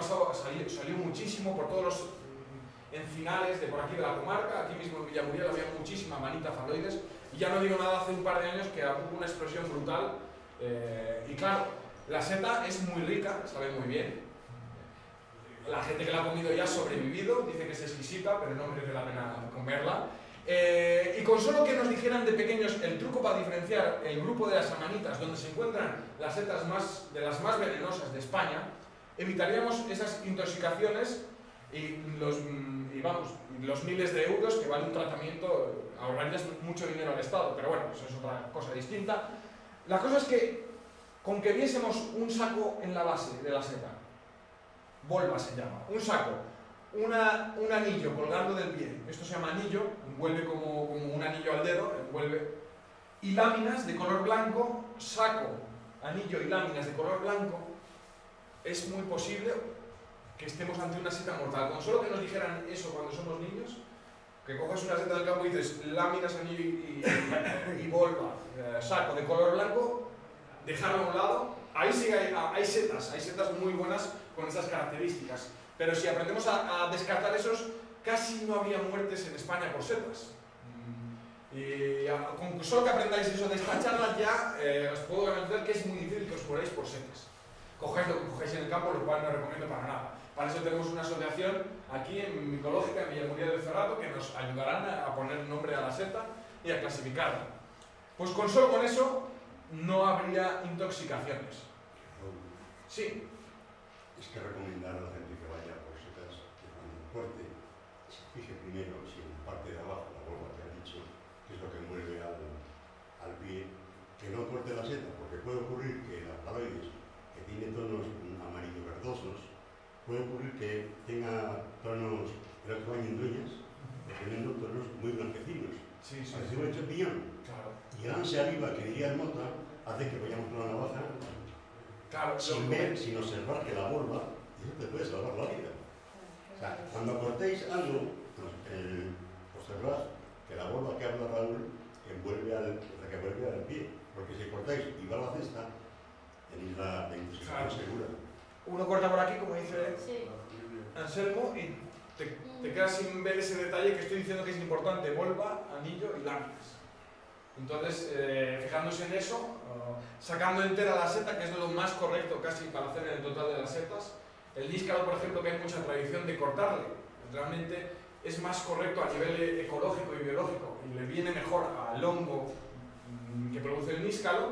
pasado salió, muchísimo por todos los mm, encinales de por aquí de la comarca, aquí mismo en Villamuriel había muchísima manita faloides, y ya no digo nada hace un par de años que hubo una explosión brutal, eh, y claro, la seta es muy rica, sabe muy bien, la gente que la ha comido ya ha sobrevivido, dice que es exquisita, pero no merece la pena comerla, eh, y con solo que nos dijeran de pequeños el truco para diferenciar el grupo de las amanitas, donde se encuentran las setas más, de las más venenosas de España, evitaríamos esas intoxicaciones y los, y vamos, los miles de euros que vale un tratamiento, ahorrarías mucho dinero al Estado, pero bueno, eso es otra cosa distinta. La cosa es que con que viésemos un saco en la base de la seta, volva se llama, un saco, una, un anillo colgando del pie, esto se llama anillo, envuelve como, como un anillo al dedo, envuelve, y láminas de color blanco, saco, anillo y láminas de color blanco, es muy posible que estemos ante una seta mortal. Con solo que nos dijeran eso cuando somos niños, que cojas una seta del campo y dices láminas, anillo y, y, volva, eh, saco de color blanco, dejarlo a un lado, ahí sí hay, hay setas, hay setas muy buenas con esas características. Pero si aprendemos a, descartar esos, casi no había muertes en España por setas. Mm. Y con solo que aprendáis eso de esta charla ya, eh, os puedo garantizar que es muy difícil que os muráis por setas. Cogéis lo que cogéis en el campo, lo cual no recomiendo para nada. Para eso tenemos una asociación aquí en Micológica, en Villamuriel de Cerrato, que nos ayudarán a poner nombre a la seta y a clasificarla. Pues con solo con eso no habría intoxicaciones. Sí. Es que recomendar a la gente que vaya por setas que cuando corte se fije primero si en parte de abajo, la bomba que ha dicho, que es lo que envuelve al, al pie, que no corte la seta, porque puede ocurrir que las paloides tiene tonos amarillo verdosos, puede ocurrir que tenga tonos, año en dueñas, teniendo tonos muy blanquecinos. Sí, sí. Parece un champiñón. Claro. Y el ansia arriba, que diría el mota, hace que vayamos con la navaja Claro, sin ver, sin observar que la borba, y eso te puede salvar la vida. O sea, cuando cortéis algo, pues, el, observad que la borba que habla Raúl envuelve al, que envuelve al pie. Porque si cortáis y va a la cesta, tenéis la, la Claro. segura. Uno corta por aquí, como dice Sí. Anselmo, y te, te quedas sin ver ese detalle que estoy diciendo que es importante, volva, anillo y láminas. Entonces, eh, fijándose en eso, uh, sacando entera la seta, que es lo más correcto casi para hacer el total de las setas, el níscalo, por ejemplo, que hay mucha tradición de cortarle, realmente es más correcto a nivel ecológico y biológico, y le viene mejor al hongo mm, que produce el níscalo,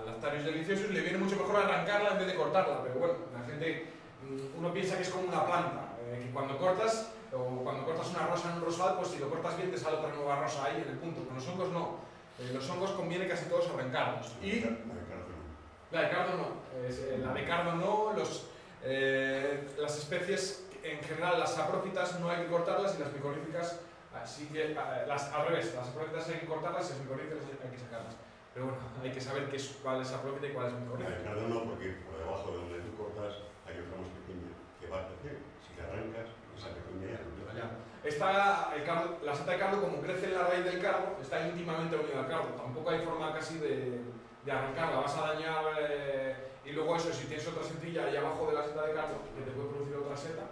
al lactarius deliciosus, le viene mucho mejor arrancarla en vez de cortarla, pero bueno, la gente, mm, uno piensa que es como una planta, eh, que cuando cortas, o cuando cortas una rosa en un rosal, pues si lo cortas bien te sale otra nueva rosa ahí en el punto, con los hongos no, Eh, los hongos conviene casi todos arrancarlos, y La de cardo no. la de cardo no, es, eh, la de cardo no, los, eh, las especies en general, las saprófitas no hay que cortarlas y las micorríficas así que, eh, las, al revés, las saprófitas hay que cortarlas y las micorríficas hay que sacarlas. Pero bueno, hay que saber qué es, cuál es y cuál es micorrífica. cardo no, porque por debajo de donde tú cortas hay otra más pequeña que va a crecer. Si la arrancas, esa pequeña ya. Está el cardo, la seta de cardo, como crece en la raíz del cardo, está íntimamente unida al cardo. Tampoco hay forma casi de, de arrancarla. Vas a dañar eh, y luego eso, si tienes otra setilla ahí abajo de la seta de cardo que te puede producir otra seta,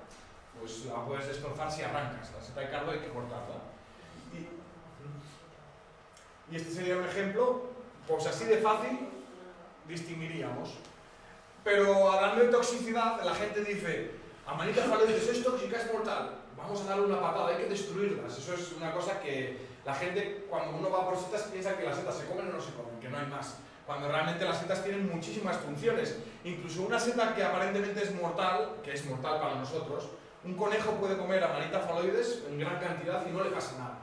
pues la puedes destrozar si arrancas. La seta de cardo hay que cortarla. Y, y este sería un ejemplo, pues así de fácil distinguiríamos. Pero hablando de toxicidad, la gente dice, Amanita faloides es tóxica, es mortal. Vamos a darle una patada, hay que destruirlas. Eso es una cosa que la gente, cuando uno va por setas, piensa que las setas se comen o no se comen, que no hay más. Cuando realmente las setas tienen muchísimas funciones. Incluso una seta que aparentemente es mortal, que es mortal para nosotros, un conejo puede comer amanita faloides en gran cantidad y no le pasa nada.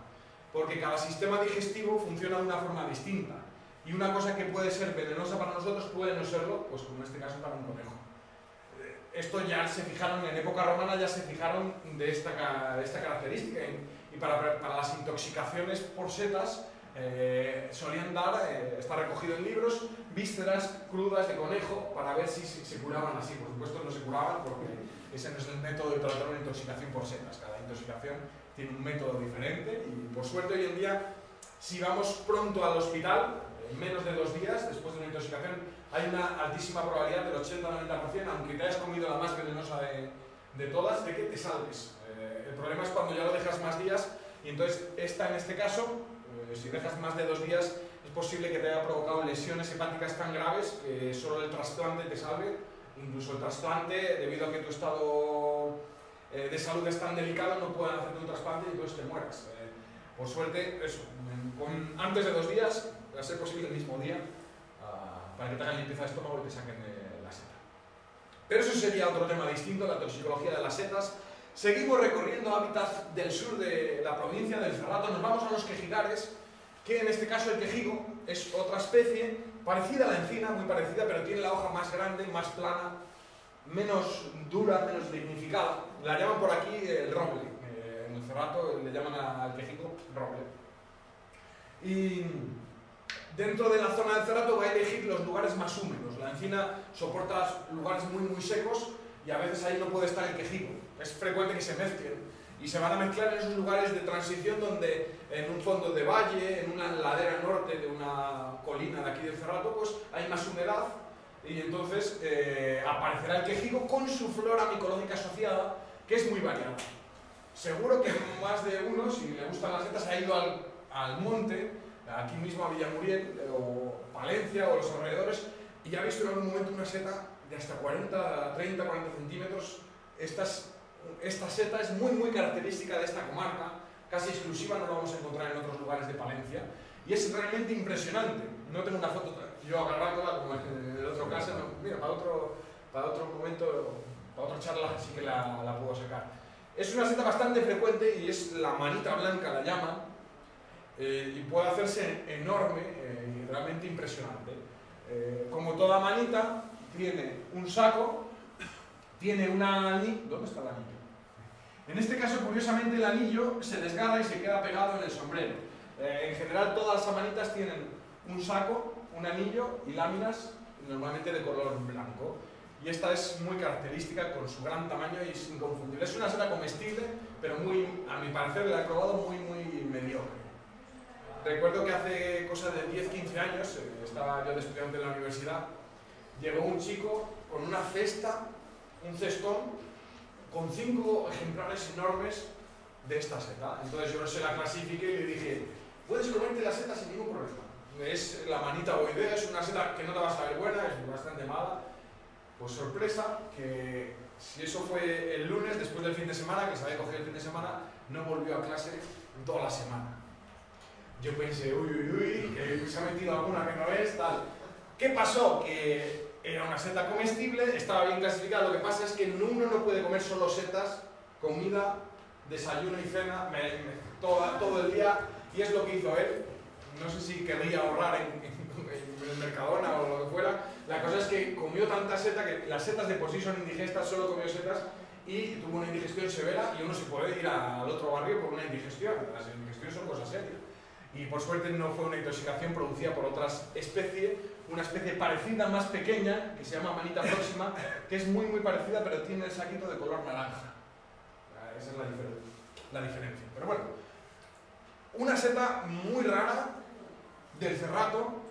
Porque cada sistema digestivo funciona de una forma distinta. Y una cosa que puede ser venenosa para nosotros puede no serlo, pues como en este caso para un conejo esto ya se fijaron, en época romana ya se fijaron de esta, de esta característica y, para, para las intoxicaciones por setas eh, solían dar, eh, está recogido en libros, vísceras crudas de conejo para ver si, si se curaban así. Por supuesto no se curaban porque ese no es el método de tratar una intoxicación por setas. Cada intoxicación tiene un método diferente y por suerte hoy en día si vamos pronto al hospital, en menos de dos días después de una intoxicación, hay una altísima probabilidad del 80-90%, aunque te hayas comido la más venenosa de, de todas de que te salves. Eh, el problema es cuando ya lo dejas más días y entonces esta en este caso, eh, si dejas más de dos días, es posible que te haya provocado lesiones hepáticas tan graves que solo el trasplante te salve. Incluso el trasplante, debido a que tu estado eh, de salud es tan delicado, no pueden hacerte un trasplante y entonces te mueras. por suerte, eso, con, antes de dos días, a ser posible el mismo día, uh, para que te hagan limpieza de estómago y te saquen la seta. Pero eso sería otro tema distinto, la toxicología de las setas. Seguimos recorriendo hábitats del sur de la provincia del Cerrato, nos vamos a los quejigares, que en este caso el quejigo es otra especie parecida a la encina, muy parecida, pero tiene la hoja más grande, más plana, menos dura, menos dignificada. La llaman por aquí el roble. Eh, en el Cerrato le llaman al quejigo roble. Y dentro de la zona del Cerrato va a elegir los lugares más húmedos. La encina soporta lugares muy muy secos y a veces ahí no puede estar el quejigo. Es frecuente que se mezclen y se van a mezclar en esos lugares de transición donde en un fondo de valle, en una ladera norte de una colina de aquí del Cerrato, pues hay más humedad y entonces eh, aparecerá el quejigo con su flora micológica asociada que es muy variada. Seguro que más de uno, si le gustan las setas, ha ido al, al monte aquí mismo a Villamuriel o Palencia o los alrededores y ha visto en algún momento una seta de hasta 40, 30, 40 centímetros. Estas, esta seta es muy muy característica de esta comarca, casi exclusiva, no la vamos a encontrar en otros lugares de Palencia y es realmente impresionante. No tengo una foto yo agarrándola como en el otro caso, mira, para otro, para otro momento, para otra charla sí que la, la puedo sacar. Es una seta bastante frecuente y es la manita blanca, la llaman, eh, y puede hacerse enorme eh, y realmente impresionante. Eh, como toda manita, tiene un saco, tiene un anillo... ¿Dónde está el anillo? En este caso, curiosamente, el anillo se desgarra y se queda pegado en el sombrero. en general, todas las manitas tienen un saco, un anillo y láminas normalmente de color blanco. Y esta es muy característica con su gran tamaño y es inconfundible. Es una seda comestible, pero muy, a mi parecer, la he probado muy, muy mediocre. Recuerdo que hace cosa de 10-15 años, eh, estaba yo de estudiante en la universidad, llegó un chico con una cesta, un cestón, con cinco ejemplares enormes de esta seta. Entonces yo se la clasifiqué y le dije, puedes comerte la seta sin ningún problema. Es la manita boidea, es una seta que no te va a saber buena, es bastante mala. Pues sorpresa, que si eso fue el lunes, después del fin de semana, que se había cogido el fin de semana, no volvió a clase toda la semana yo pensé, uy, uy, uy, que se ha metido alguna que no es, tal. ¿Qué pasó? Que era una seta comestible, estaba bien clasificada, lo que pasa es que uno no puede comer solo setas, comida, desayuno y cena, todo el día, y es lo que hizo él. No sé si querría ahorrar en, el Mercadona o lo que fuera. La cosa es que comió tanta seta que las setas de por sí son indigestas, solo comió setas y tuvo una indigestión severa y uno se puede ir al otro barrio por una indigestión. Las indigestiones son cosas serias y por suerte no fue una intoxicación producida por otra especie, una especie parecida, más pequeña, que se llama manita próxima, que es muy muy parecida pero tiene el saquito de color naranja. Esa es la, la diferencia. Pero bueno, una seta muy rara del cerrato,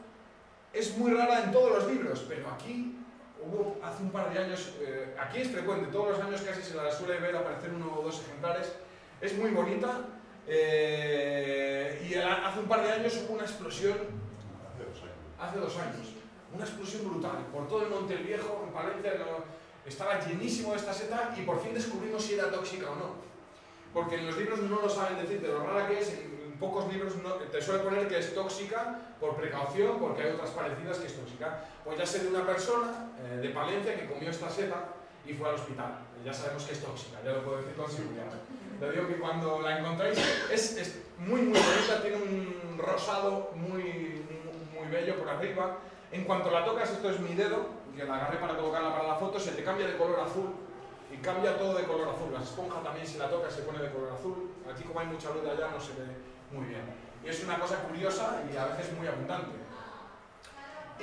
es muy rara en todos los libros, pero aquí hubo hace un par de años, eh, aquí es frecuente, todos los años casi se la suele ver aparecer uno o dos ejemplares, es muy bonita, eh, y hace un par de años hubo una explosión. Hace dos años. Una explosión brutal. Por todo el Monte Viejo, en Palencia, estaba llenísimo de esta seta y por fin descubrimos si era tóxica o no. Porque en los libros no lo saben decir, de lo rara que es, en pocos libros no, te suele poner que es tóxica por precaución, porque hay otras parecidas que es tóxica. Pues ya sé de una persona eh, de Palencia que comió esta seta y fue al hospital. Ya sabemos que es tóxica, ya lo puedo decir con seguridad. Te digo que cuando la encontráis es, es, muy muy bonita, tiene un rosado muy, muy bello por arriba. En cuanto la tocas, esto es mi dedo, que la agarré para colocarla para la foto, se te cambia de color azul y cambia todo de color azul. La esponja también si la tocas se pone de color azul. Aquí como hay mucha luz allá no se ve muy bien. Y es una cosa curiosa y a veces muy abundante.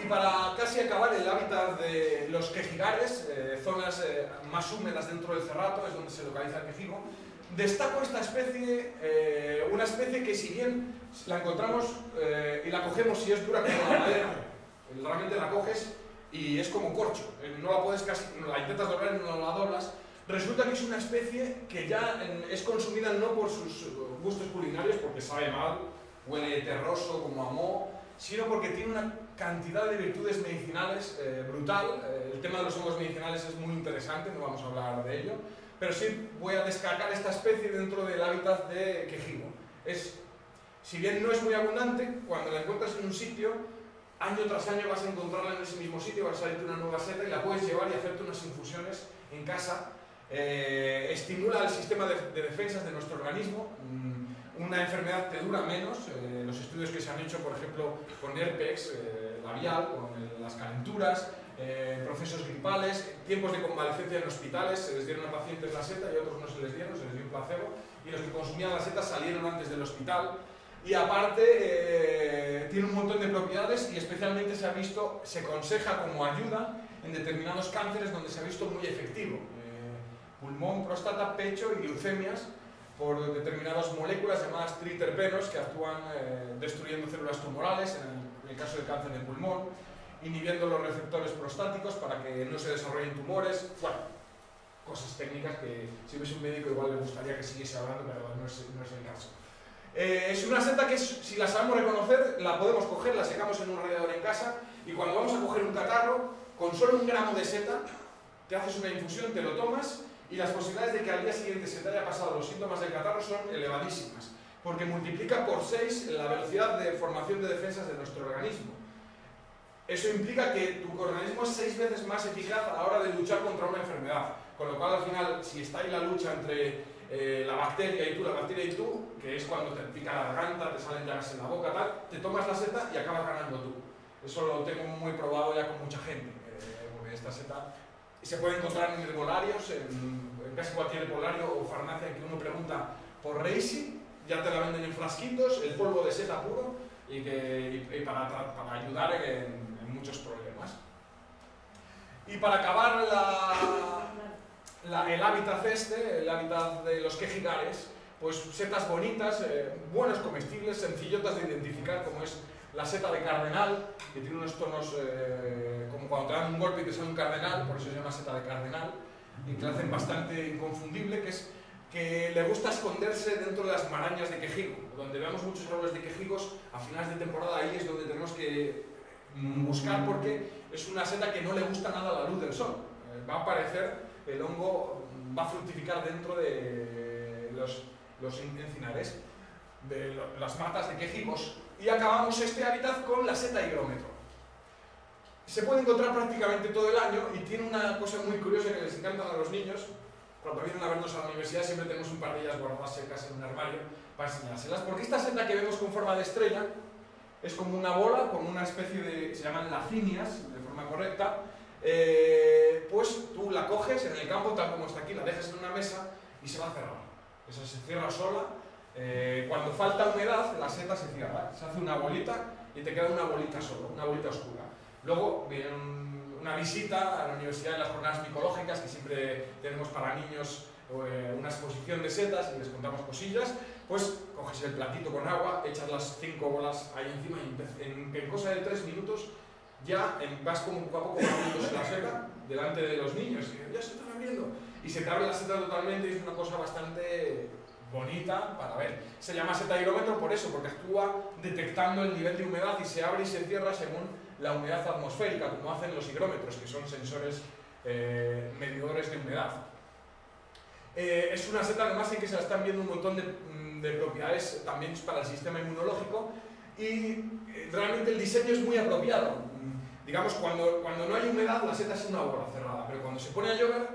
Y para casi acabar el hábitat de los quejigares, eh, zonas eh, más húmedas dentro del cerrato, es donde se localiza el quejigo, destaco esta especie, eh, una especie que si bien la encontramos y la cogemos si es dura como la madera, realmente la coges y es como corcho, no la puedes casi, la intentas doblar y no la doblas, resulta que es una especie que ya es consumida no por sus gustos culinarios, porque sabe mal, huele terroso como a moho, sino porque tiene una cantidad de virtudes medicinales eh, brutal. Eh, el tema de los hongos medicinales es muy interesante, no vamos a hablar de ello, pero sí voy a descargar esta especie dentro del hábitat de quejigo. Es, si bien no es muy abundante, cuando la encuentras en un sitio, año tras año vas a encontrarla en ese mismo sitio, vas a salirte una nueva seta y la puedes llevar y hacerte unas infusiones en casa. Eh, estimula el sistema de, de defensas de nuestro organismo, mm, una enfermedad te dura menos, los estudios que se han hecho, por ejemplo, con herpes eh, labial, con las calenturas, eh, procesos gripales, tiempos de convalecencia en hospitales, se les dieron a pacientes la seta y a otros no se les dieron, se les dio un placebo, y los que consumían la seta salieron antes del hospital. Y aparte, eh, tiene un montón de propiedades y especialmente se ha visto, se aconseja como ayuda en determinados cánceres donde se ha visto muy efectivo. pulmón, próstata, pecho y leucemias, por determinadas moléculas llamadas triterpenos que actúan eh, destruyendo células tumorales, en el, caso del cáncer de pulmón, inhibiendo los receptores prostáticos para que no se desarrollen tumores, bueno, cosas técnicas que si ves un médico igual le gustaría que siguiese hablando, pero no es, no es el caso. Eh, es una seta que si la sabemos reconocer, la podemos coger, la secamos en un radiador en casa y cuando vamos a coger un catarro, con solo un gramo de seta, te haces una infusión, te lo tomas y las posibilidades de que al día siguiente se te haya pasado los síntomas del catarro son elevadísimas, porque multiplica por 6 la velocidad de formación de defensas de nuestro organismo. Eso implica que tu organismo es 6 veces más eficaz a la hora de luchar contra una enfermedad, con lo cual al final, si está ahí la lucha entre eh, la bacteria y tú, la bacteria y tú, que es cuando te pica la garganta, te salen llagas en la boca, tal, te tomas la seta y acabas ganando tú. Eso lo tengo muy probado ya con mucha gente, eh, esta seta se puede encontrar en herbolarios, en, casi cualquier herbolario o farmacia en que uno pregunta por Reishi, ya te la venden en frasquitos, el polvo de seta puro, y, que, para, para, ayudar en, muchos problemas. Y para acabar el hábitat este, el hábitat de los quejigares, pues setas bonitas, eh, buenas comestibles, sencillotas de identificar, como es la seta de cardenal, que tiene unos tonos eh, como cuando te dan un golpe y te sale un cardenal, por eso se llama seta de cardenal, y que la hacen bastante inconfundible, que es que le gusta esconderse dentro de las marañas de quejigo. Donde vemos muchos árboles de quejigos, a finales de temporada ahí es donde tenemos que buscar porque es una seta que no le gusta nada la luz del sol. Eh, va a aparecer, el hongo va a fructificar dentro de los, los encinares, de las matas de quejigos, y acabamos este hábitat con la seta higrómetro. Se puede encontrar prácticamente todo el año y tiene una cosa muy curiosa que les encanta a los niños. Cuando vienen a vernos a la universidad siempre tenemos un par de ellas guardadas secas en un armario para enseñárselas. Porque esta seta que vemos con forma de estrella es como una bola con una especie de... se llaman lacinias, de forma correcta. Eh, pues tú la coges en el campo, tal como está aquí, la dejas en una mesa y se va a cerrar. Esa se cierra sola eh, cuando falta humedad, la seta se cierra, se hace una bolita y te queda una bolita solo, una bolita oscura. Luego viene una visita a la universidad de las jornadas micológicas, que siempre tenemos para niños eh, una exposición de setas y les contamos cosillas, pues coges el platito con agua, echas las cinco bolas ahí encima y en, en cosa de tres minutos ya vas como poco a poco abriéndose la seta delante de los niños y ya se están abriendo y se te abre la seta totalmente y es una cosa bastante bonita para ver. Se llama seta higrómetro por eso, porque actúa detectando el nivel de humedad y se abre y se cierra según la humedad atmosférica, como hacen los higrómetros, que son sensores eh, medidores de humedad. Eh, es una seta además en que se la están viendo un montón de, mm, de propiedades también para el sistema inmunológico y eh, realmente el diseño es muy apropiado. Mm, digamos, cuando, cuando no hay humedad, la seta es una bola cerrada, pero cuando se pone a llover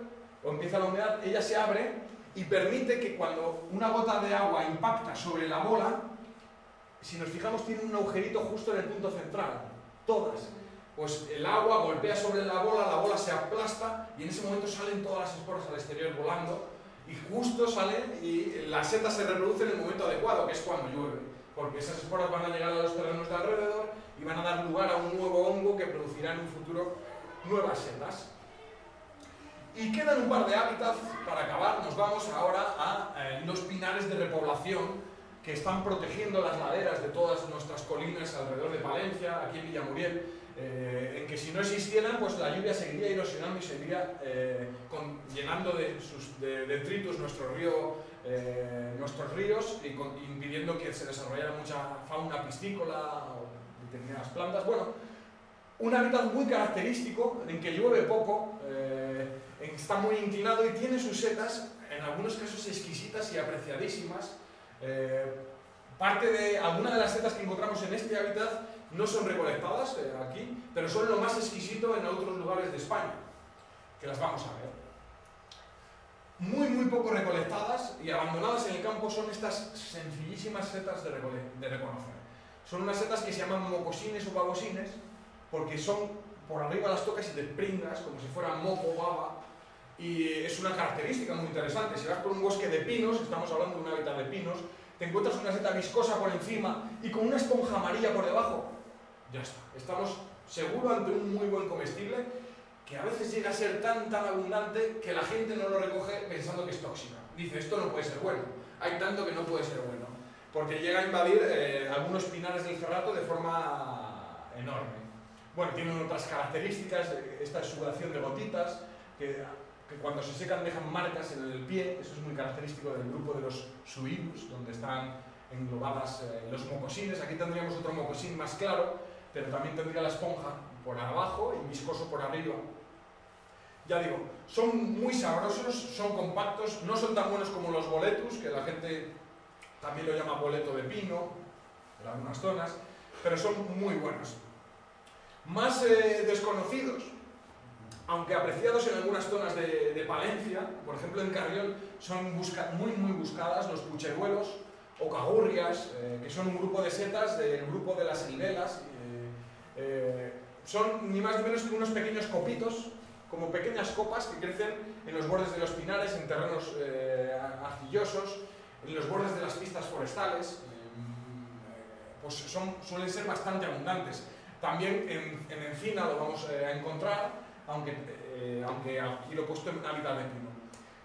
o empieza la humedad, ella se abre y permite que cuando una gota de agua impacta sobre la bola, si nos fijamos tiene un agujerito justo en el punto central, todas. Pues el agua golpea sobre la bola, la bola se aplasta y en ese momento salen todas las esporas al exterior volando y justo salen y la seta se reproduce en el momento adecuado, que es cuando llueve, porque esas esporas van a llegar a los terrenos de alrededor y van a dar lugar a un nuevo hongo que producirá en un futuro nuevas setas. Y quedan un par de hábitats para acabar. Nos vamos ahora a eh, los pinares de repoblación que están protegiendo las laderas de todas nuestras colinas alrededor de Palencia, aquí en Villamuriel. Eh, en que si no existieran, pues la lluvia seguiría erosionando y seguiría eh, con, llenando de, sus, de, detritus nuestro río, eh, nuestros ríos y con, impidiendo que se desarrollara mucha fauna piscícola o determinadas plantas. Bueno, un hábitat muy característico en que llueve poco, eh, está muy inclinado y tiene sus setas, en algunos casos exquisitas y apreciadísimas. Eh, parte de algunas de las setas que encontramos en este hábitat no son recolectadas eh, aquí, pero son lo más exquisito en otros lugares de España, que las vamos a ver. Muy, muy poco recolectadas y abandonadas en el campo son estas sencillísimas setas de, de reconocer. Son unas setas que se llaman mocosines o babosines, porque son, por arriba las tocas y te pringas, como si fuera moco o baba, y es una característica muy interesante. Si vas por un bosque de pinos, estamos hablando de un hábitat de pinos, te encuentras una seta viscosa por encima y con una esponja amarilla por debajo, ya está. Estamos seguros ante un muy buen comestible que a veces llega a ser tan, tan abundante que la gente no lo recoge pensando que es tóxica. Dice, esto no puede ser bueno. Hay tanto que no puede ser bueno. Porque llega a invadir eh, algunos pinares del cerrato de forma enorme. Bueno, tienen otras características, esta exudación de gotitas, que, que, cuando se secan dejan marcas en el pie, eso es muy característico del grupo de los suibus, donde están englobadas eh, los mocosines. Aquí tendríamos otro mocosín más claro, pero también tendría la esponja por abajo y viscoso por arriba. Ya digo, son muy sabrosos, son compactos, no son tan buenos como los boletus, que la gente también lo llama boleto de pino, en algunas zonas, pero son muy buenos más eh, desconocidos, aunque apreciados en algunas zonas de, Palencia, por ejemplo en Carrión, son muy muy buscadas los pucheruelos o cagurrias, eh, que son un grupo de setas del grupo de las libelas. Eh, eh, son ni más ni menos que unos pequeños copitos, como pequeñas copas que crecen en los bordes de los pinares, en terrenos eh, arcillosos, en los bordes de las pistas forestales, pues son, suelen ser bastante abundantes. También en, en encina lo vamos eh, a encontrar, aunque, eh, aunque aquí lo he puesto en hábitat de pino.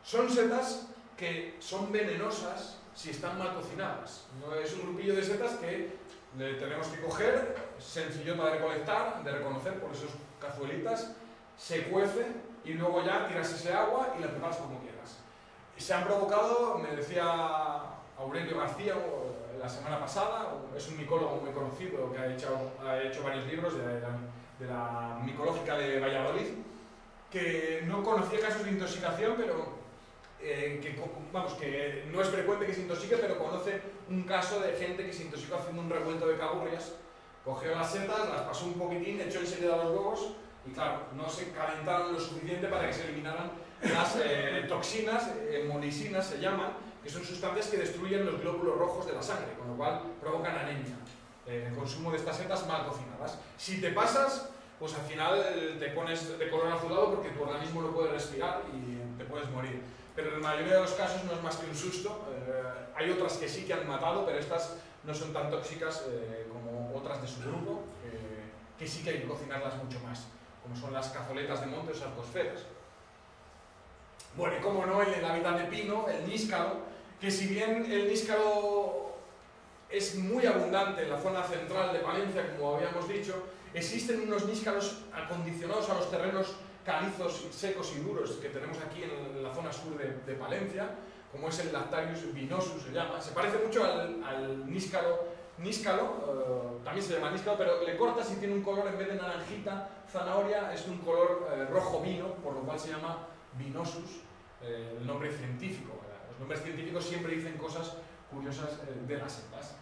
Son setas que son venenosas si están mal cocinadas. ¿no? Es un grupillo de setas que tenemos que coger, sencillota de recolectar, de reconocer por esos cazuelitas, se cuece y luego ya tiras ese agua y la preparas como quieras. Se han provocado, me decía Aurelio García, la semana pasada, es un micólogo muy conocido que ha hecho, ha hecho varios libros de la, de la micológica de Valladolid, que no conocía casos de intoxicación, pero eh, que, vamos, que no es frecuente que se intoxique, pero conoce un caso de gente que se intoxicó haciendo un revuelto de cagurrias, cogió las setas, las pasó un poquitín, echó enseguida los huevos y claro, no se calentaron lo suficiente para que se eliminaran las eh, toxinas, hemolisinas se llaman, que son sustancias que destruyen los glóbulos rojos de la sangre, con lo cual provocan anemia. Eh, el consumo de estas setas mal cocinadas. Si te pasas, pues al final eh, te pones de color azulado porque tu organismo no puede respirar y te puedes morir. Pero en la mayoría de los casos no es más que un susto. Eh, hay otras que sí que han matado, pero estas no son tan tóxicas eh, como otras de su grupo, eh, que sí que hay que cocinarlas mucho más, como son las cazoletas de monte o sarcosferas. Bueno, y como no, el hábitat de pino, el níscalo, que si bien el níscalo es muy abundante en la zona central de Valencia, como habíamos dicho, existen unos níscalos acondicionados a los terrenos calizos, secos y duros que tenemos aquí en la zona sur de, de Palencia, como es el Lactarius vinosus, se llama. Se parece mucho al, al níscalo, níscalo uh, también se llama níscalo, pero le cortas y tiene un color en vez de naranjita, zanahoria, es un color uh, rojo vino, por lo cual se llama vinosus, eh, el nombre científico. Los nombres científicos siempre dicen cosas curiosas eh, de las setas.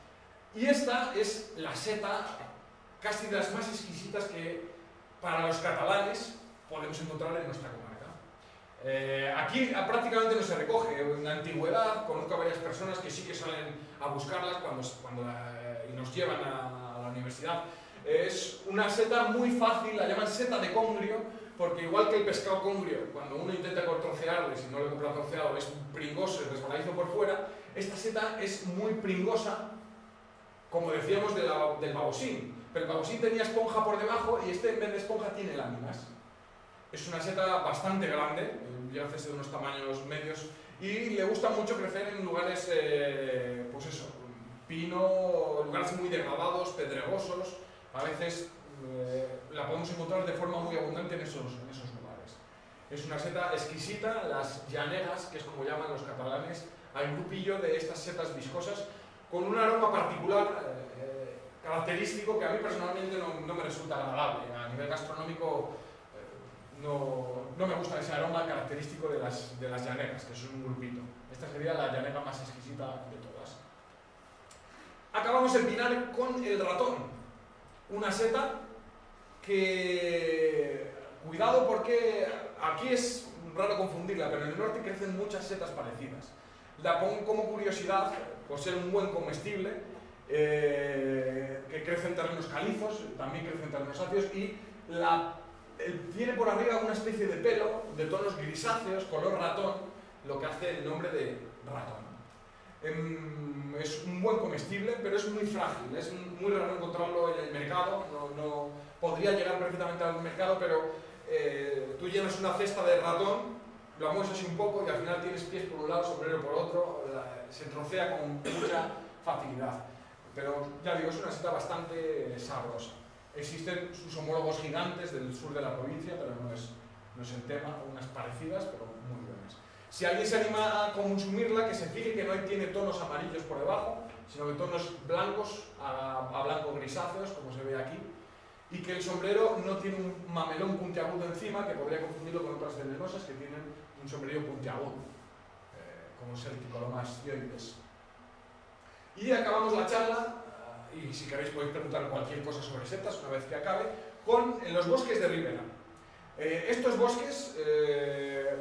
Y esta es la seta casi de las más exquisitas que para los catalanes podemos encontrar en nuestra comarca. Eh, aquí prácticamente no se recoge. En la antigüedad conozco a varias personas que sí que salen a buscarlas cuando, cuando eh, y nos llevan a, a, la universidad. Es una seta muy fácil, la llaman seta de congrio, porque igual que el pescado congrio, cuando uno intenta trocearle, si no lo compra troceado, es pringoso y resbaladizo por fuera, esta seta es muy pringosa, como decíamos de la, del babosín. Pero el babosín tenía esponja por debajo y este en vez de esponja tiene láminas. Es una seta bastante grande, ya hace de unos tamaños medios, y le gusta mucho crecer en lugares, eh, pues eso, pino, lugares muy degradados, pedregosos, a veces eh, la podemos encontrar de forma muy abundante en esos, en esos lugares. Es una seta exquisita, las llanegas, que es como llaman los catalanes, hay un grupillo de estas setas viscosas con un aroma particular, eh, eh, característico, que a mí personalmente no, no, me resulta agradable. A nivel gastronómico no, no, me gusta ese aroma característico de las, de las llanegas, que son un grupito. Esta sería la llanega más exquisita de todas. Acabamos el pinar con el ratón, una seta que, cuidado porque aquí es raro confundirla, pero en el norte crecen muchas setas parecidas. La pongo como curiosidad, por ser un buen comestible, eh, que crece en terrenos calizos, también crece en terrenos ácidos, y la, tiene por arriba una especie de pelo de tonos grisáceos, color ratón, lo que hace el nombre de ratón. Em, es un buen comestible, pero es muy frágil, es muy raro encontrarlo en el mercado, no, no podría llegar perfectamente al mercado, pero eh, tú llenas una cesta de ratón lo mueves así un poco y al final tienes pies por un lado, sombrero por otro, se trocea con mucha facilidad. Pero ya digo, es una seta bastante sabrosa. Existen sus homólogos gigantes del sur de la provincia, pero no es, no es el tema, unas parecidas, pero muy buenas. Si alguien se anima a consumirla, que se fije que no tiene tonos amarillos por debajo, sino que tonos blancos a, blanco grisáceos, como se ve aquí, y que el sombrero no tiene un mamelón puntiagudo encima, que podría confundirlo con otras venenosas que tienen un sombrero puntiagudo, eh, como es el Picolomas yoides. Y acabamos la charla, y si queréis podéis preguntar cualquier cosa sobre setas una vez que acabe, con los bosques de ribera. Eh, estos bosques,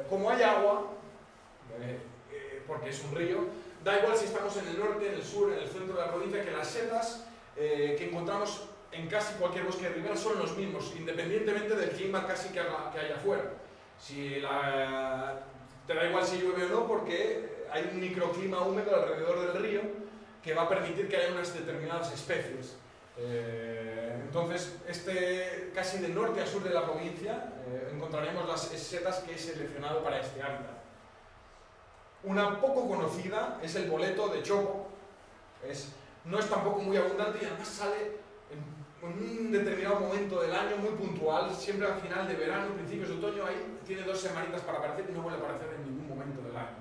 como hay agua, porque es un río, da igual si estamos en el norte, en el sur, en el centro de la provincia, que las setas que encontramos en casi cualquier bosque de ribera son los mismos, independientemente del clima casi que, que haya afuera. Si la, te da igual si llueve o no, porque hay un microclima húmedo alrededor del río que va a permitir que haya unas determinadas especies. Eh, entonces, este, casi de norte a sur de la provincia eh, encontraremos las setas que he seleccionado para este hábitat. Una poco conocida es el boleto de chopo. Es, no es tampoco muy abundante y además sale en un determinado momento del año muy puntual, siempre al final de verano, principios de otoño, ahí tiene dos semanitas para aparecer y no vuelve a aparecer en ningún momento del año.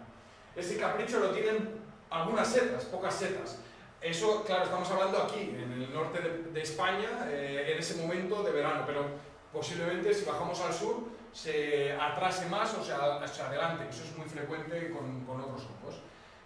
Ese capricho lo tienen algunas setas, pocas setas. Eso, claro, estamos hablando aquí, en el norte de, España, eh, en ese momento de verano, pero posiblemente si bajamos al sur se atrase más o se, adelante. Eso es muy frecuente con, con otros hongos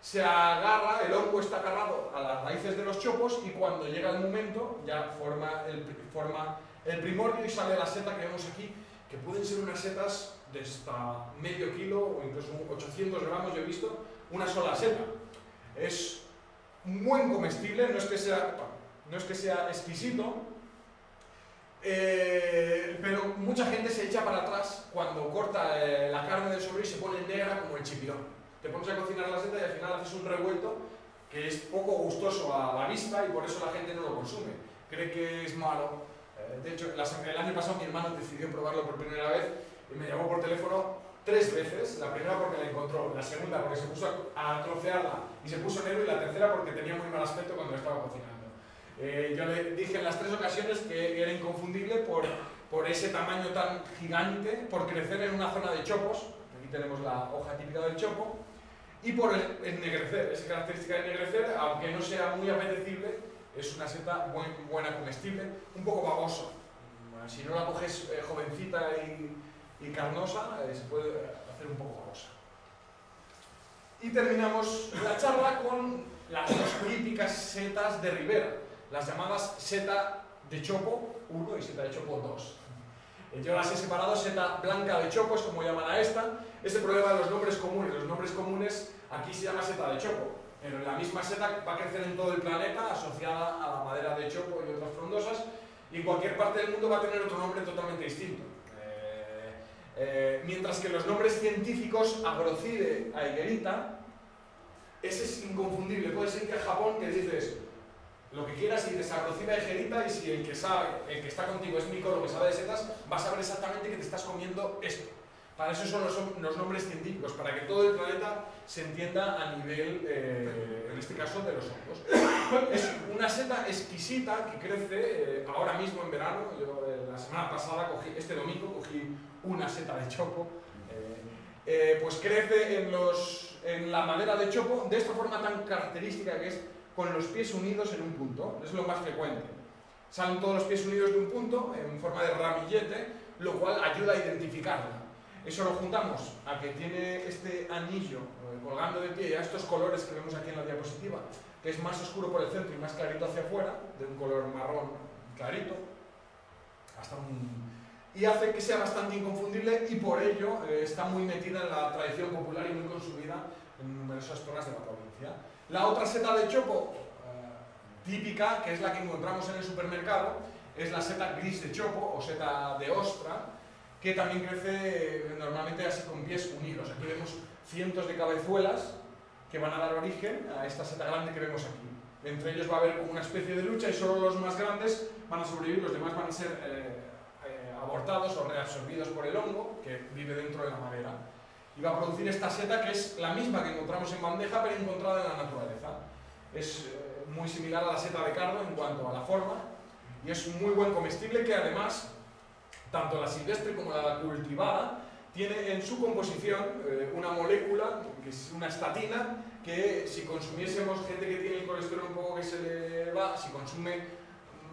se agarra, el hongo está agarrado a las raíces de los chopos y cuando llega el momento ya forma el, forma el primordio y sale la seta que vemos aquí, que pueden ser unas setas de hasta medio kilo o incluso 800 gramos, yo he visto, una sola seta. Es buen comestible, no es que sea, no es que sea exquisito, eh, pero mucha gente se echa para atrás cuando corta eh, la carne del sobre y se pone negra como el chipirón te pones a cocinar la seta y al final haces un revuelto que es poco gustoso a la vista y por eso la gente no lo consume. Cree que es malo. Eh, de hecho, el año pasado mi hermano decidió probarlo por primera vez y me llamó por teléfono tres veces. La primera porque la encontró, la segunda porque se puso a trocearla y se puso negro y la tercera porque tenía muy mal aspecto cuando estaba cocinando. Eh, yo le dije en las tres ocasiones que era inconfundible por, por ese tamaño tan gigante, por crecer en una zona de chopos, aquí tenemos la hoja típica del chopo, y por ennegrecer, esa característica de ennegrecer, aunque no sea muy apetecible, es una seta buena comestible, un poco babosa. Si no la coges eh, jovencita y, carnosa, eh, se puede hacer un poco babosa. Y terminamos la charla con las dos típicas setas de ribera, las llamadas seta de chopo 1 y seta de chopo 2. Eh, yo las he separado, seta blanca de chopo es como llaman a esta, ese problema de los nombres comunes. Los nombres comunes aquí se llama seta de chopo, pero la misma seta va a crecer en todo el planeta asociada a la madera de chopo y otras frondosas y cualquier parte del mundo va a tener otro nombre totalmente distinto. Eh, mientras que los nombres científicos, agrocide, higuerita, ese es inconfundible. Puede ser que a Japón que dices lo que quieras y dices higuerita y si el que sabe, el que está contigo es micólogo que sabe de setas, va a saber exactamente que te estás comiendo esto Para eso son los, nombres científicos, para que todo el planeta se entienda a nivel, eh, en este caso, de los hongos. Es una seta exquisita que crece eh, ahora mismo en verano. Yo eh, la semana pasada, cogí, este domingo, cogí una seta de chopo. pues crece en, los, en la madera de chopo de esta forma tan característica que es con los pies unidos en un punto. Es lo más frecuente. Salen todos los pies unidos de un punto en forma de ramillete, lo cual ayuda a identificarla. Eso lo juntamos a que tiene este anillo eh, colgando de pie y a estos colores que vemos aquí en la diapositiva, que es más oscuro por el centro y más clarito hacia afuera, de un color marrón clarito, hasta y hace que sea bastante inconfundible y por ello eh, está muy metida en la tradición popular y muy consumida en numerosas zonas de la provincia. La otra seta de chopo eh, típica, que es la que encontramos en el supermercado, es la seta gris de chopo o seta de ostra, que también crece normalmente así con pies unidos. Aquí vemos cientos de cabezuelas que van a dar origen a esta seta grande que vemos aquí. Entre ellos va a haber como una especie de lucha y solo los más grandes van a sobrevivir, los demás van a ser eh, eh, abortados o reabsorbidos por el hongo que vive dentro de la madera. Y va a producir esta seta que es la misma que encontramos en bandeja pero encontrada en la naturaleza. Es eh, muy similar a la seta de cardo en cuanto a la forma y es un muy buen comestible que además tanto la silvestre como la cultivada, tiene en su composición eh, una molécula, que es una estatina, que si consumiésemos gente que tiene el colesterol un poco que se le va, si consume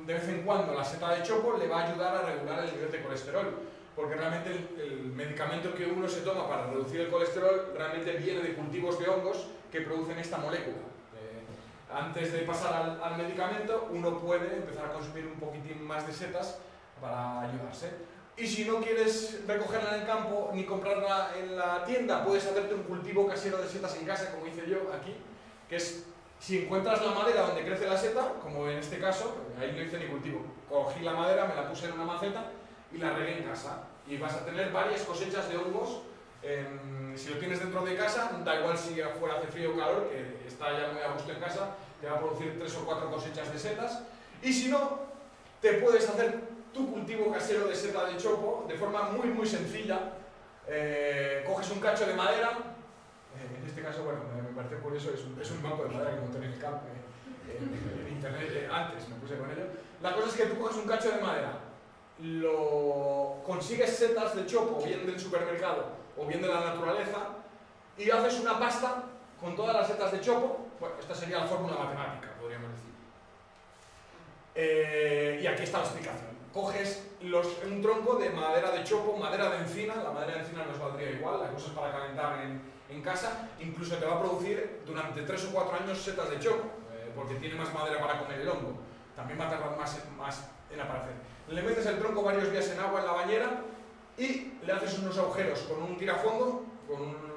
de vez en cuando la seta de chopo, le va a ayudar a regular el nivel de colesterol. Porque realmente el, medicamento que uno se toma para reducir el colesterol realmente viene de cultivos de hongos que producen esta molécula. Eh, antes de pasar al medicamento, uno puede empezar a consumir un poquitín más de setas para ayudarse. Y si no quieres recogerla en el campo ni comprarla en la tienda, puedes hacerte un cultivo casero de setas en casa, como hice yo aquí, que es, si encuentras la madera donde crece la seta, como en este caso, ahí no hice ni cultivo, cogí la madera, me la puse en una maceta y la regué en casa. Y vas a tener varias cosechas de hongos. si lo tienes dentro de casa, da igual si afuera hace frío o calor, que está ya muy a gusto en casa, te va a producir tres o cuatro cosechas de setas. Y si no, te puedes hacer tu cultivo casero de seta de chopo de forma muy muy sencilla. Eh, coges un cacho de madera, eh, en este caso, bueno, me parece curioso, es un, es un banco de madera que monté en el campo, eh, en, internet, antes me puse con ello. La cosa es que tú coges un cacho de madera, lo consigues setas de chopo, bien del supermercado o bien de la naturaleza, y haces una pasta con todas las setas de chopo. Bueno, esta sería la fórmula matemática, podríamos decir. y aquí está la explicación coges un tronco de madera de chopo, madera de encina, la madera de encina nos valdría igual, la cosa para calentar en, casa, incluso te va a producir durante 3 o 4 años setas de chopo, eh, porque tiene más madera para comer el hongo, también va a tardar más, más en aparecer. Le metes el tronco varios días en agua en la bañera y le haces unos agujeros con un tirafondo, con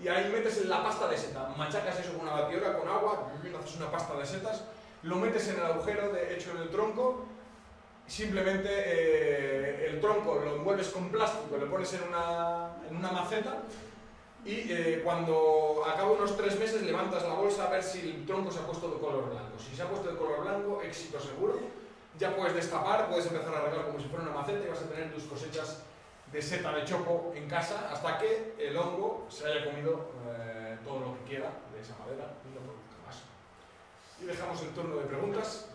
y ahí metes la pasta de seta, machacas eso con una batidora, con agua, haces una pasta de setas, lo metes en el agujero de, hecho en el tronco simplemente eh, el tronco lo envuelves con plástico, lo pones en una, en una maceta y eh, cuando acaba unos tres meses levantas la bolsa a ver si el tronco se ha puesto de color blanco. Si se ha puesto de color blanco, éxito seguro. Ya puedes destapar, puedes empezar a regar como si fuera una maceta y vas a tener tus cosechas de seta de chopo en casa hasta que el hongo se haya comido eh, todo lo que quiera de esa madera y no produzca más. Y dejamos el turno de preguntas.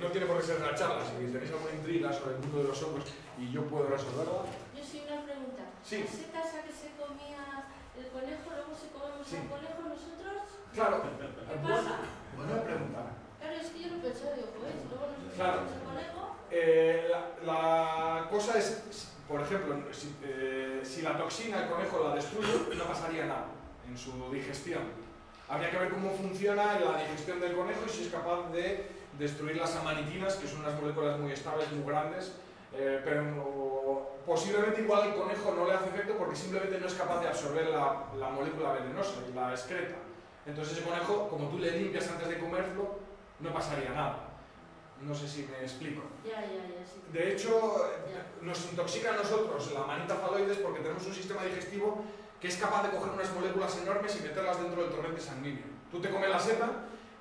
No tiene por qué ser una charla, si tenéis alguna intriga sobre el mundo de los hongos y yo puedo resolverla. Yo sí una pregunta. Sí. ¿Se casa que se comía el conejo, luego se comemos el conejo nosotros? Claro. ¿Qué pasa? Buena pregunta. Claro, es que yo no pensé, digo, pues, luego nosotros claro. comemos el conejo. Eh, la, la, cosa es, por ejemplo, si, eh, si la toxina el conejo la destruye, no pasaría nada en su digestión. Habría que ver cómo funciona la digestión del conejo y si es capaz de destruir las amanitinas, que son unas moléculas muy estables, muy grandes, eh, pero posiblemente igual el conejo no le hace efecto porque simplemente no es capaz de absorber la, la molécula venenosa y la excreta. Entonces ese conejo, como tú le limpias antes de comerlo, no pasaría nada. No sé si me explico. Ya, ya, ya, sí. De hecho, nos intoxica a nosotros la manita faloides porque tenemos un sistema digestivo que es capaz de coger unas moléculas enormes y meterlas dentro del torrente sanguíneo. Tú te comes la seta,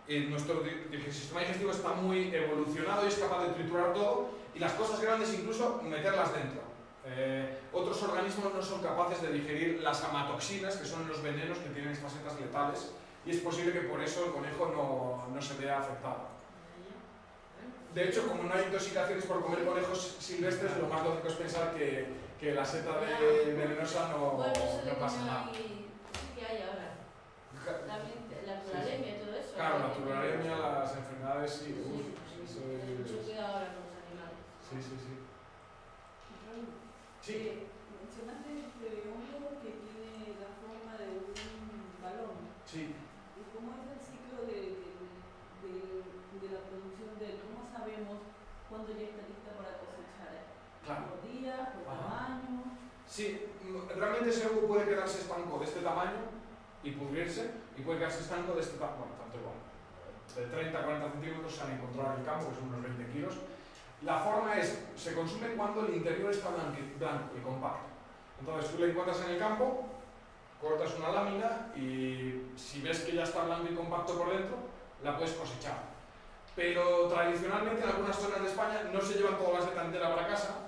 y nuestro sistema digestivo está muy evolucionado y es capaz de triturar todo y las cosas grandes incluso meterlas dentro. Eh, otros organismos no son capaces de digerir las amatoxinas, que son los venenos que tienen estas setas letales, y es posible que por eso el conejo no, no se vea afectado. De hecho, como no hay intoxicaciones por comer conejos silvestres, lo más lógico es pensar que, que la seta de venenosa no, Bueno, eso no pasa nada. que hay ahora. También la turalemia y todo eso. Claro, la turalemia, las enfermedades, sí. Sí, uf, sí, eso mucho es- cuidado ahora con los animales. Sí, sí, sí. Sí, Eh, mencionaste este hongo que tiene la forma de un balón. sí. ¿Y cómo es el ciclo de, de, de- de la producción de él? ¿Cómo sabemos cuándo ya está lista para cosechar? Claro. ¿Por días? ¿Por Ajá. tamaño? Sí, mm, realmente ese hongo puede quedarse estanco de este tamaño y pudrirse, y puede quedarse estanco de este tamaño, bueno, tanto igual. De 30 a 40 centímetros se han encontrado en el campo, que son unos 20 kilos. La forma es, se consume cuando el interior está blanco y compacto. Entonces tú le encuentras en el campo, cortas una lámina y si ves que ya está blanco y compacto por dentro, la puedes cosechar. Pero tradicionalmente en algunas zonas de España no se llevan todas las de entera para casa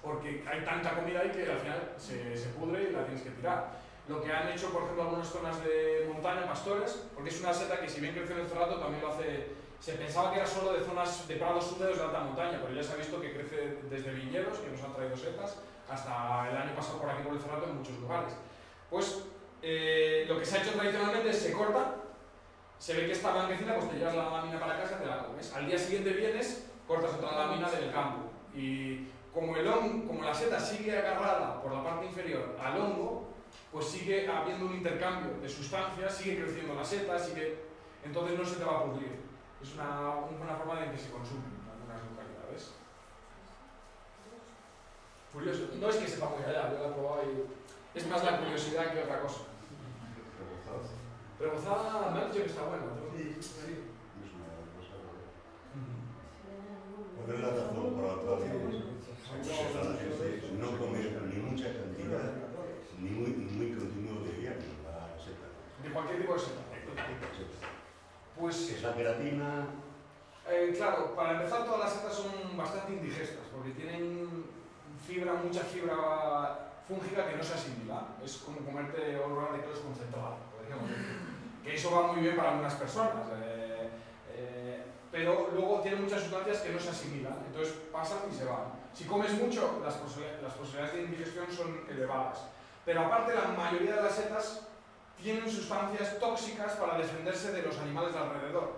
porque hay tanta comida ahí que al final se, se pudre y la tienes que tirar. Lo que han hecho, por ejemplo, algunas zonas de montaña, pastores, porque es una seta que si bien creció en el cerrato también lo hace... Se pensaba que era solo de zonas de prados húmedos de alta montaña, pero ya se ha visto que crece desde viñedos, que nos han traído setas, hasta el año pasado por aquí por el cerrato en muchos lugares. Pues eh, lo que se ha hecho tradicionalmente es se corta, se ve que está blanquecina, pues te llevas la lámina para casa y te la comes. Al día siguiente vienes, cortas otra lámina del campo. Y como, el hon- como la seta sigue agarrada por la parte inferior al hongo, pues sigue habiendo un intercambio de sustancias, sigue creciendo la seta, sigue... entonces no se te va a pudrir. Es una, una forma de que se consume algunas localidades. Curioso. No es que sepa muy allá, es más la curiosidad que otra cosa. Rebozada me han dicho que está buena. ¿no? Sí. Sí. Es una cosa. Poner la razón por otra vez. Aconsejar a la gente no comer ni mucha cantidad, ni muy, ni muy continuo de diario la seta. De cualquier tipo de seta. Pues Es la queratina, Eh, claro, para empezar todas las setas son bastante indigestas porque tienen fibra, mucha fibra fúngica que no se asimila. Es como comerte queso concentrado, podríamos decir. Que eso va muy bien para algunas personas. eh, eh, pero luego tiene muchas sustancias que no se asimilan, entonces pasan y se van. Si comes mucho, las, posibilidades- de indigestión son elevadas. Pero aparte, la mayoría de las setas tienen sustancias tóxicas para defenderse de los animales de alrededor.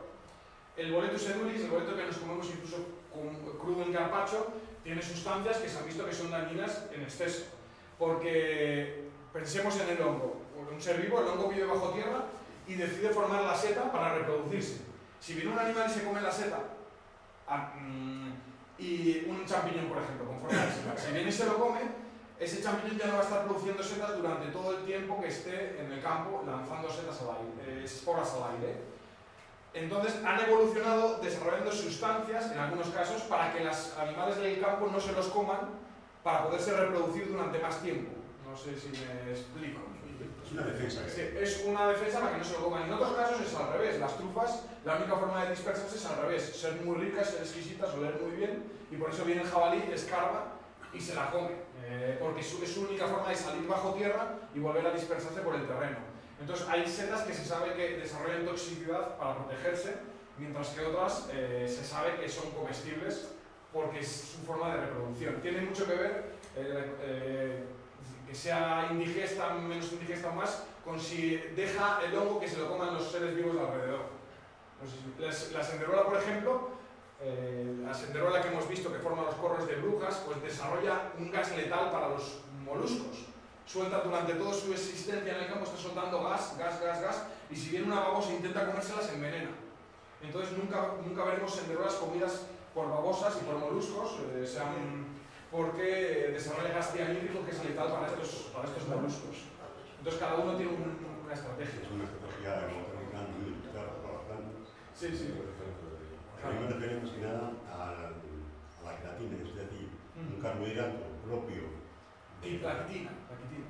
El boletus edulis, el boleto que nos comemos incluso crudo en carpacho, tiene sustancias que se han visto que son dañinas en exceso. Porque pensemos en el hongo. Un ser vivo, el hongo vive bajo tierra y decide formar la seta para reproducirse. Si viene un animal y se come la seta, ah, mm, y un champiñón, por ejemplo, conforme si viene y se lo come, ese champiñón ya no va a estar produciendo setas durante todo el tiempo que esté en el campo lanzando setas al aire, eh, esporas al aire. Entonces han evolucionado desarrollando sustancias, en algunos casos, para que los animales del campo no se los coman para poderse reproducir durante más tiempo. No sé si me explico. Es una defensa. Sí, es una defensa para que no se lo coman. En otros casos es al revés. Las trufas, la única forma de dispersarse es al revés. Ser muy ricas, ser exquisitas, oler muy bien. Y por eso viene el jabalí, escarba y se la come. Eh, porque su- es su única forma de salir bajo tierra y volver a dispersarse por el terreno. Entonces hay setas que se sabe que desarrollan toxicidad para protegerse, mientras que otras eh, se sabe que son comestibles porque es su forma de reproducción. Tiene mucho que ver eh, eh, que sea indigesta, menos indigesta o más, con si deja el hongo que se lo coman los seres vivos de alrededor. No sé si- las- la senderola, por ejemplo, eh, la senderola que hemos visto que forma los corros de brujas, pues desarrolla un gas letal para los moluscos. Suelta durante toda su existencia en el campo, está soltando gas, gas, gas, gas, y si viene una babosa intenta comérselas, se envenena. Entonces nunca, nunca veremos senderolas comidas por babosas y por moluscos, eh, sean porque desarrolla gas cianhídrico que es letal para estos, para estos moluscos. Entonces cada uno tiene un- una estrategia. Es una estrategia botánica muy clara para las plantas. Sí, sí. A mí me refiero más que nada a la creatina, es decir, un Mm. carbohidrato propio Y plaquitina, plaquitina.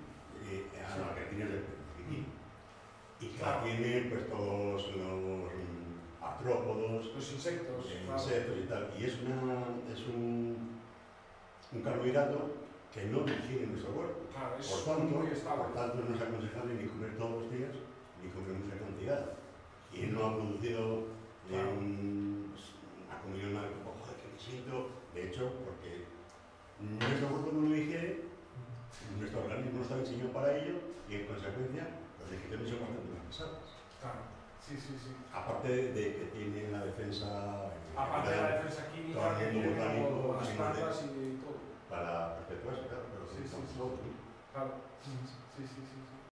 eh, a la creatina plaquitina. Y que tiene pues todos los artrópodos, Los insectos. eh, claro. insectos y tal. Y es, una, es un, un carbohidrato que no digiere nuestro cuerpo. Claro, es Por tanto, por tanto, no es aconsejable ni comer todos los días, ni comer mucha cantidad. Y él no ha producido eh, Claro. un, una comida, una, ojo, que me siento. De hecho, porque nuestro cuerpo no lo digiere, nuestro organismo no está diseñado para ello, y en consecuencia, las digestiones son bastante más pesadas. Claro. Sí, sí, sí. Aparte de que tiene la defensa eh, Aparte de la defensa química todo el que mundo tiene botánico, las plantas y. para perpetuarse, claro, pero Sí, sí, sí. Claro. Sí, sí. sí.